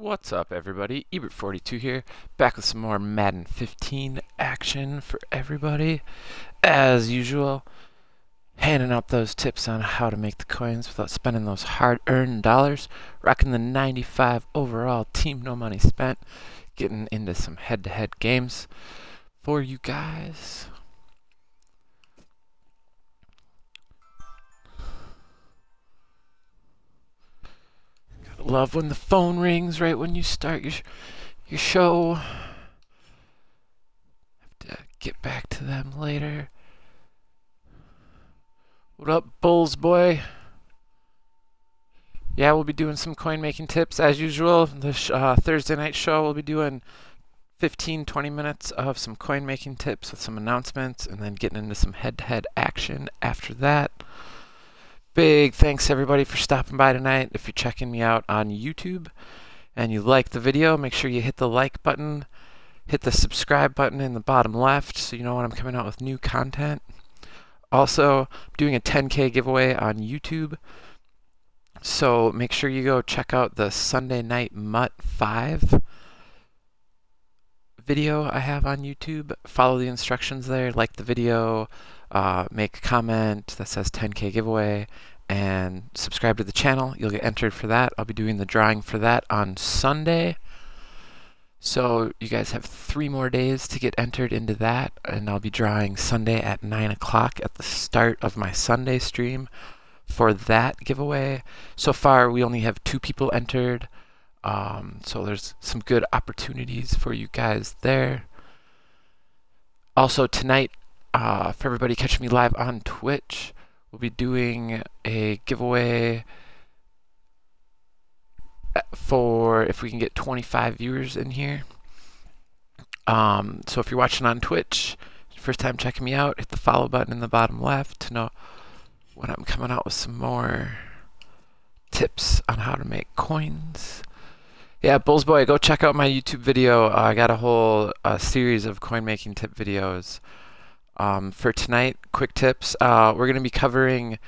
What's up everybody, Ebert42 here, back with some more Madden 15 action for everybody. As usual, handing out those tips on how to make the coins without spending those hard-earned dollars, rocking the 95 overall team no money spent, getting into some head-to-head -head games for you guys. Love when the phone rings right when you start your your show. Have to get back to them later. What up, Bulls boy? Yeah, we'll be doing some coin making tips as usual. The uh, Thursday night show we'll be doing 15 20 minutes of some coin making tips with some announcements and then getting into some head to head action after that. Big thanks everybody for stopping by tonight. If you're checking me out on YouTube and you like the video, make sure you hit the like button, hit the subscribe button in the bottom left so you know when I'm coming out with new content. Also, I'm doing a 10k giveaway on YouTube. So make sure you go check out the Sunday Night MUT 5 video I have on YouTube. Follow the instructions there, like the video, uh, make a comment that says 10k giveaway and subscribe to the channel. You'll get entered for that. I'll be doing the drawing for that on Sunday. So you guys have three more days to get entered into that, and I'll be drawing Sunday at 9 o'clock at the start of my Sunday stream for that giveaway. So far, we only have two people entered, um, so there's some good opportunities for you guys there. Also, tonight uh, for everybody catching me live on Twitch, we'll be doing a giveaway for if we can get 25 viewers in here. Um, so if you're watching on Twitch, first time checking me out, hit the follow button in the bottom left to know when I'm coming out with some more tips on how to make coins. Yeah, Bullsboy, go check out my YouTube video. Uh, I got a whole uh, series of coin making tip videos. Um, for tonight, quick tips. Uh, we're going to be covering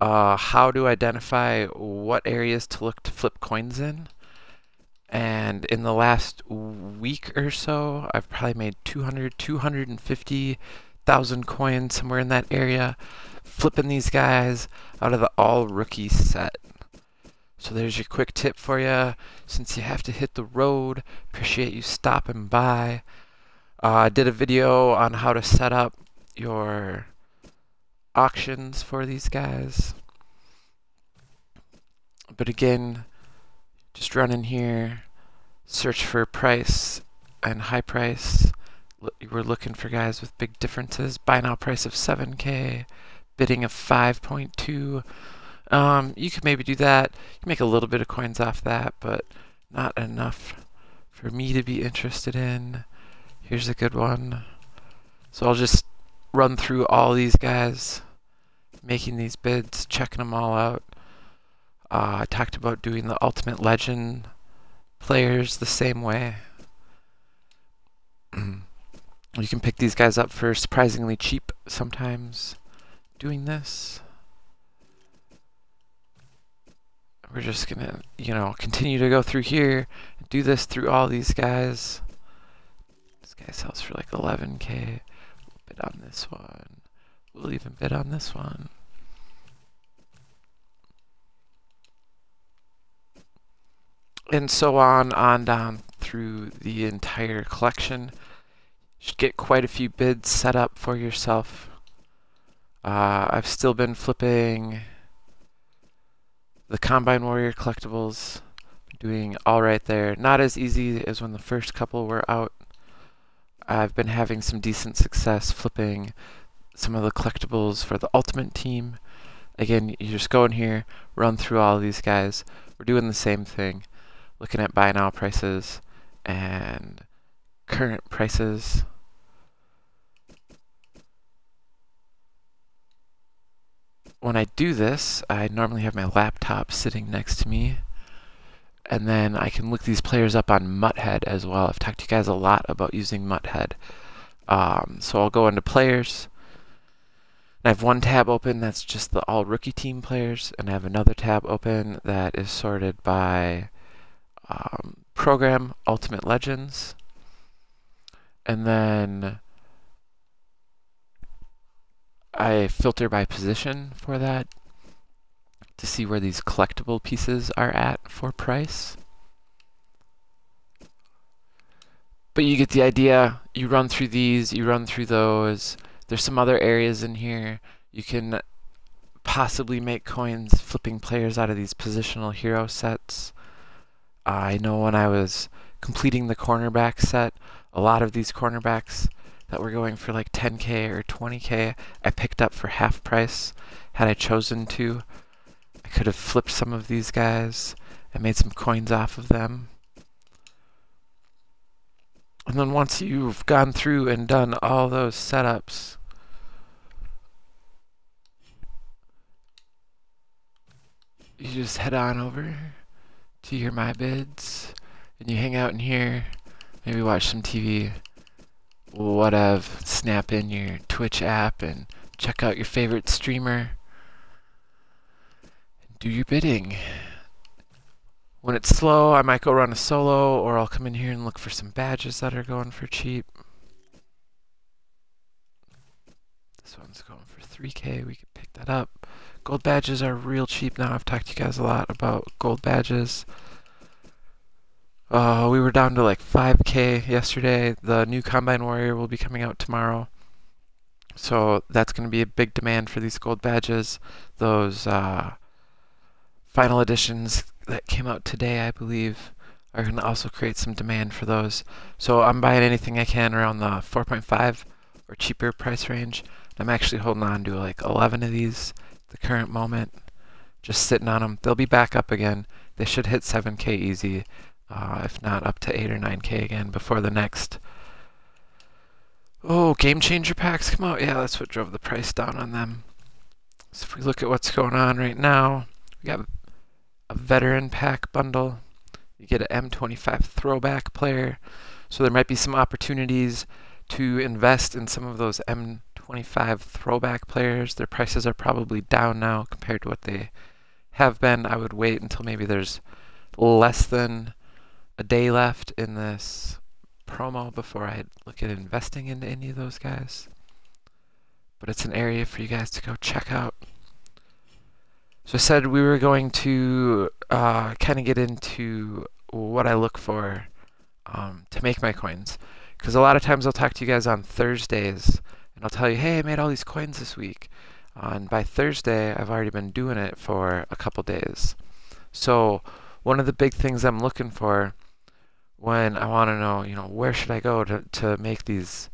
uh, how to identify what areas to look to flip coins in. And in the last week or so, I've probably made 200, 250,000 coins, somewhere in that area, flipping these guys out of the all rookie set. So there's your quick tip for you. Since you have to hit the road, appreciate you stopping by. Uh, I did a video on how to set up your auctions for these guys. But again, just run in here, search for price and high price. We're looking for guys with big differences. Buy now price of 7k, bidding of 5.2. Um, you could maybe do that. You make a little bit of coins off that, but not enough for me to be interested in. Here's a good one. So I'll just run through all these guys, making these bids, checking them all out. Uh, I talked about doing the Ultimate Legend players the same way. you can pick these guys up for surprisingly cheap sometimes doing this. We're just gonna, you know, continue to go through here, do this through all these guys. This guy sells for like 11k bid on this one. We'll even bid on this one. And so on, on down through the entire collection. You should get quite a few bids set up for yourself. Uh, I've still been flipping the Combine Warrior collectibles. Doing alright there. Not as easy as when the first couple were out. I've been having some decent success flipping some of the collectibles for the Ultimate Team. Again, you just go in here, run through all these guys. We're doing the same thing, looking at buy now prices and current prices. When I do this, I normally have my laptop sitting next to me and then I can look these players up on Muthead as well. I've talked to you guys a lot about using Muthead. Um, so I'll go into players. And I have one tab open that's just the all rookie team players, and I have another tab open that is sorted by um, program Ultimate Legends, and then I filter by position for that to see where these collectible pieces are at for price. But you get the idea. You run through these, you run through those. There's some other areas in here. You can possibly make coins flipping players out of these positional hero sets. Uh, I know when I was completing the cornerback set, a lot of these cornerbacks that were going for like 10k or 20k, I picked up for half price had I chosen to. Could have flipped some of these guys and made some coins off of them. And then once you've gone through and done all those setups, you just head on over to your My Bids and you hang out in here, maybe watch some TV, whatever, snap in your Twitch app and check out your favorite streamer, do your bidding. When it's slow, I might go run a solo, or I'll come in here and look for some badges that are going for cheap. This one's going for 3k, we could pick that up. Gold badges are real cheap now. I've talked to you guys a lot about gold badges. Uh, we were down to like 5k yesterday. The new Combine Warrior will be coming out tomorrow. So that's going to be a big demand for these gold badges. Those uh, final editions that came out today, I believe, are going to also create some demand for those. So I'm buying anything I can around the 4.5 or cheaper price range. I'm actually holding on to like 11 of these at the current moment, just sitting on them. They'll be back up again. They should hit 7k easy, uh, if not up to 8 or 9k again before the next. Oh, game changer packs come out. Yeah, that's what drove the price down on them. So if we look at what's going on right now, we got a veteran pack bundle. You get an M25 throwback player. So there might be some opportunities to invest in some of those M25 throwback players. Their prices are probably down now compared to what they have been. I would wait until maybe there's less than a day left in this promo before I look at investing into any of those guys. But it's an area for you guys to go check out. So I said we were going to uh, kind of get into what I look for um, to make my coins. Because a lot of times I'll talk to you guys on Thursdays and I'll tell you, hey, I made all these coins this week. Uh, and by Thursday, I've already been doing it for a couple days. So one of the big things I'm looking for when I want to know, you know, where should I go to, to make these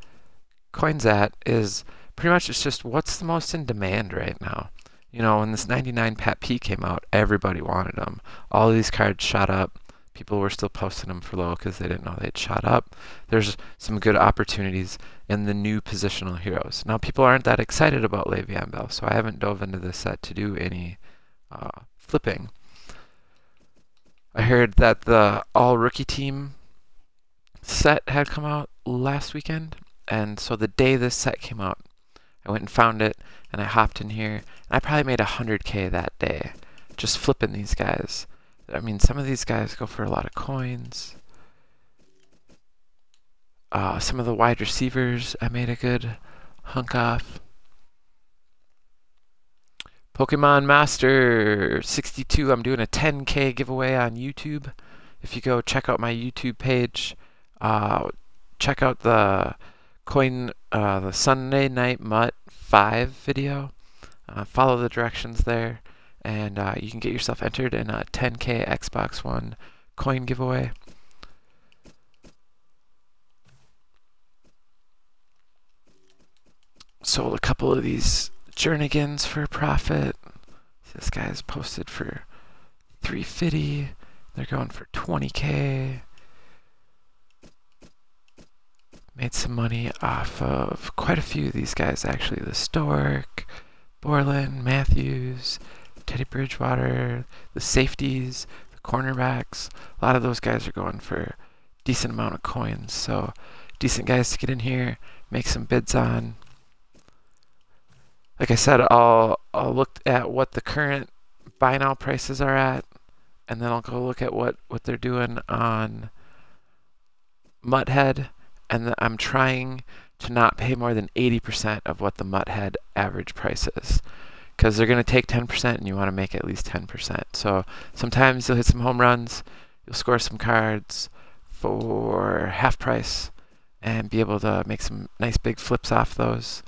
coins at is pretty much it's just what's the most in demand right now. You know, when this 99 Pat Pete came out, everybody wanted them. All these cards shot up. People were still posting them for low because they didn't know they'd shot up. There's some good opportunities in the new positional heroes. Now, people aren't that excited about Le'Veon Bell, so I haven't dove into this set to do any uh, flipping. I heard that the all rookie team set had come out last weekend, and so the day this set came out, I went and found it, and I hopped in here, and I probably made 100k that day, just flipping these guys. I mean, some of these guys go for a lot of coins. Uh, some of the wide receivers, I made a good hunk off. Pokemon Master 62, I'm doing a 10k giveaway on YouTube. If you go check out my YouTube page, uh, check out the coin, uh, the Sunday Night MUT 5 video. Uh, follow the directions there, and uh, you can get yourself entered in a 10k Xbox One coin giveaway. Sold a couple of these Jernigans for profit. This guy's posted for 350. They're going for 20k. Made some money off of quite a few of these guys actually. The Stork, Borland, Matthews, Teddy Bridgewater, the safeties, the cornerbacks. A lot of those guys are going for decent amount of coins. So decent guys to get in here, make some bids on. Like I said, I'll I'll look at what the current buy now prices are at, and then I'll go look at what, what they're doing on Muthead, and I'm trying to not pay more than 80% of what the Muthead average price is. Because they're going to take 10% and you want to make at least 10%. So sometimes you'll hit some home runs, you'll score some cards for half price, and be able to make some nice big flips off those.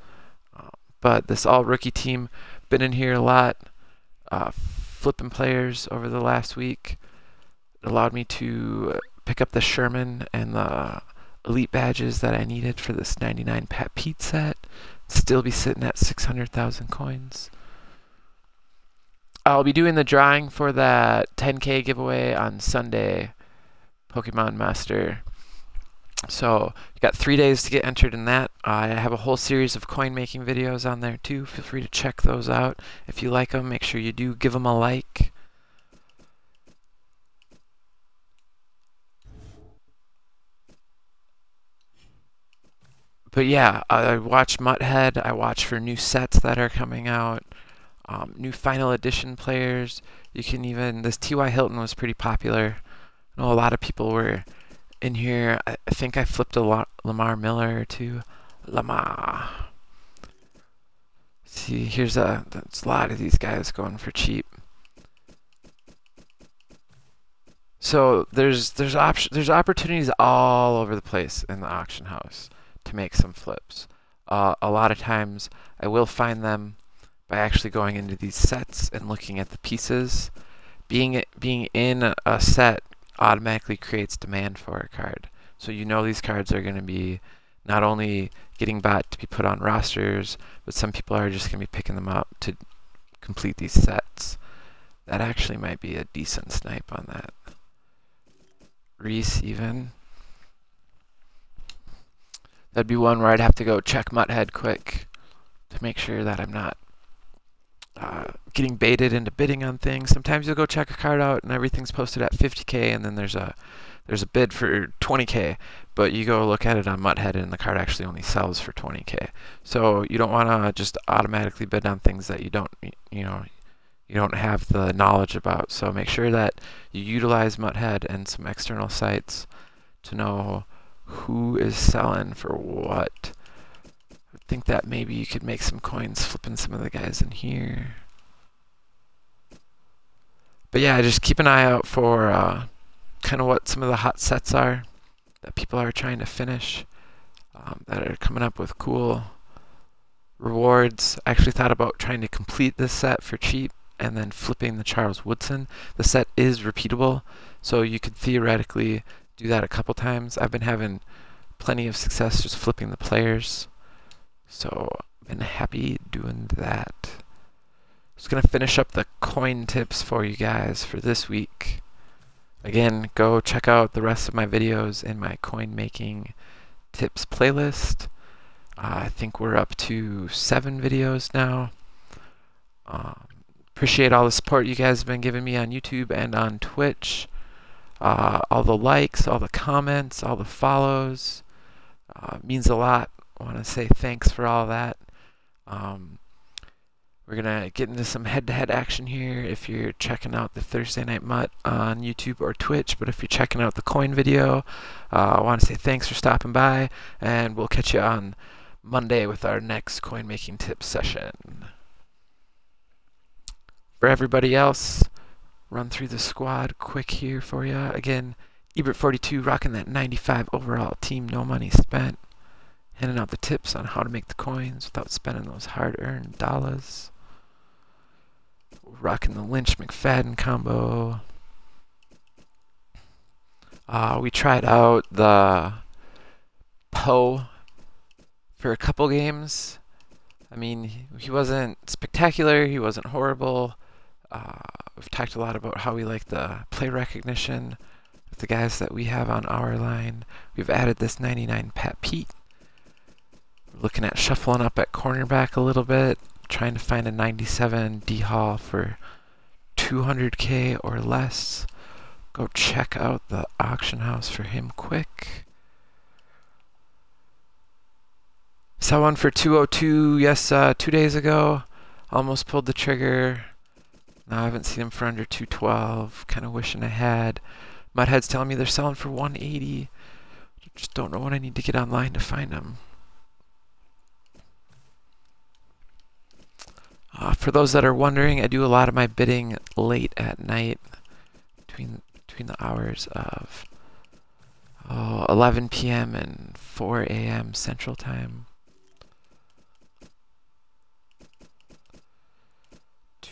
Uh, but this all rookie team, been in here a lot, uh, flipping players over the last week. It allowed me to pick up the Sherman and the elite badges that I needed for this 99 Pat Pete set. Still be sitting at 600,000 coins. I'll be doing the drawing for that 10k giveaway on Sunday, Pokemon Master. So you got three days to get entered in that. I have a whole series of coin making videos on there too. Feel free to check those out. If you like them, make sure you do give them a like. But yeah, I watch Muthead. I watch for new sets that are coming out, um, new final edition players. You can even this T.Y. Hilton was pretty popular. I know a lot of people were in here. I, I think I flipped a lot Lamar Miller two. Lamar. See, here's a, a lot of these guys going for cheap. So there's there's option there's opportunities all over the place in the auction house to make some flips. Uh, a lot of times I will find them by actually going into these sets and looking at the pieces. Being being in a set automatically creates demand for a card. So you know these cards are going to be not only getting bought to be put on rosters, but some people are just going to be picking them up to complete these sets. That actually might be a decent snipe on that. Reese even. That'd be one where I'd have to go check Muthead quick to make sure that I'm not uh, getting baited into bidding on things. Sometimes you'll go check a card out and everything's posted at 50k, and then there's a there's a bid for 20k, but you go look at it on Muthead and the card actually only sells for 20k. So you don't want to just automatically bid on things that you don't you know you don't have the knowledge about. So make sure that you utilize Muthead and some external sites to know who is selling for what. I think that maybe you could make some coins flipping some of the guys in here. But yeah, just keep an eye out for uh, kind of what some of the hot sets are that people are trying to finish um, that are coming up with cool rewards. I actually thought about trying to complete this set for cheap and then flipping the Charles Woodson. The set is repeatable, so you could theoretically do that a couple times. I've been having plenty of success just flipping the players. So I've been happy doing that. Just gonna finish up the coin tips for you guys for this week. Again, go check out the rest of my videos in my coin making tips playlist. Uh, I think we're up to seven videos now. Um, appreciate all the support you guys have been giving me on YouTube and on Twitch uh, all the likes, all the comments, all the follows. Uh, means a lot. I want to say thanks for all that. Um, we're going to get into some head-to-head -head action here if you're checking out the Thursday Night MUT on YouTube or Twitch. But if you're checking out the coin video, uh, I want to say thanks for stopping by, and we'll catch you on Monday with our next coin making tips session. For everybody else, run through the squad quick here for you. Again, Ebert42 rocking that 95 overall team, no money spent. Handing out the tips on how to make the coins without spending those hard-earned dollars. Rocking the Lynch McFadden combo. Uh, we tried out the Poe for a couple games. I mean, he wasn't spectacular, he wasn't horrible. Uh, we've talked a lot about how we like the play recognition with the guys that we have on our line. We've added this 99 Pat Pete. We're looking at shuffling up at cornerback a little bit, trying to find a 97 D Hall for 200k or less. Go check out the auction house for him quick. Saw one for 202, yes, uh, two days ago. Almost pulled the trigger. I haven't seen them for under 212. Kind of wishing I had. Muthead's telling me they're selling for 180. Just don't know when I need to get online to find them. Uh, for those that are wondering, I do a lot of my bidding late at night, between between the hours of oh, 11 p.m. and 4 a.m. Central Time.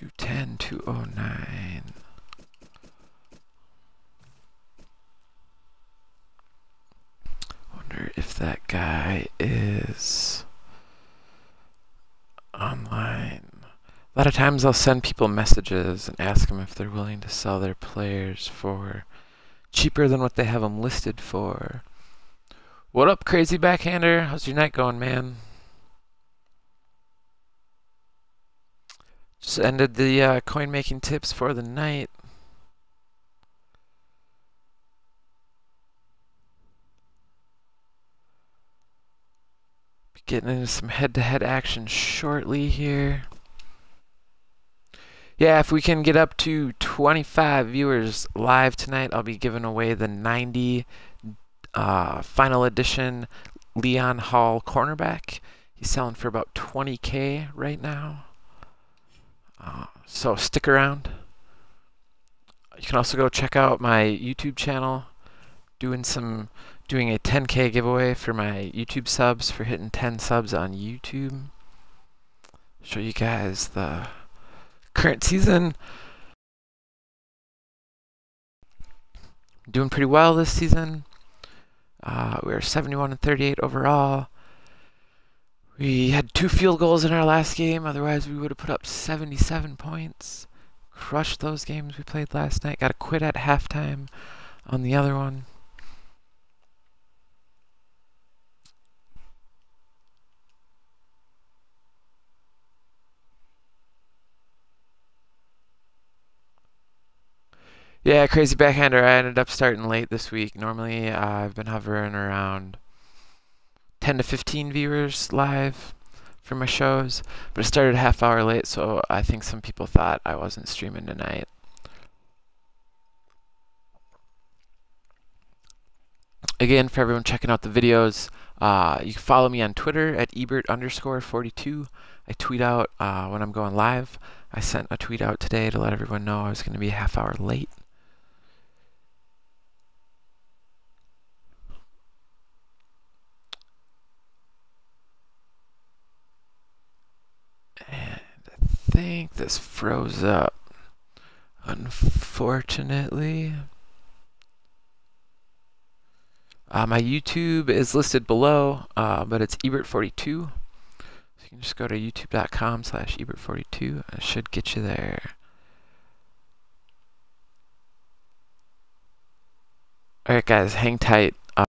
210, 209. Wonder if that guy is online. A lot of times I'll send people messages and ask them if they're willing to sell their players for cheaper than what they have them listed for. What up, crazy backhander? How's your night going, man? Just ended the uh, coin making tips for the night. Be getting into some head to head action shortly here. Yeah, if we can get up to 25 viewers live tonight, I'll be giving away the 90 uh, final edition Leon Hall cornerback. He's selling for about 20k right now. Uh, so stick around. You can also go check out my YouTube channel. Doing some, doing a 10k giveaway for my YouTube subs for hitting 10 subs on YouTube. Show you guys the current season. Doing pretty well this season. Uh, we are 71 and 38 overall. We had two field goals in our last game, otherwise we would have put up 77 points. Crushed those games we played last night. Got to quit at halftime on the other one. Yeah, crazy backhander. I ended up starting late this week. Normally, uh, I've been hovering around 10 to 15 viewers live for my shows, but it started a half hour late, so I think some people thought I wasn't streaming tonight. Again, for everyone checking out the videos, uh, you can follow me on Twitter at ebert underscore 42. I tweet out uh, when I'm going live. I sent a tweet out today to let everyone know I was going to be a half hour late. think this froze up. Unfortunately. Uh, my YouTube is listed below, uh, but it's Ebert42. So you can just go to youtube.com slash Ebert42. It should get you there. Alright guys, hang tight.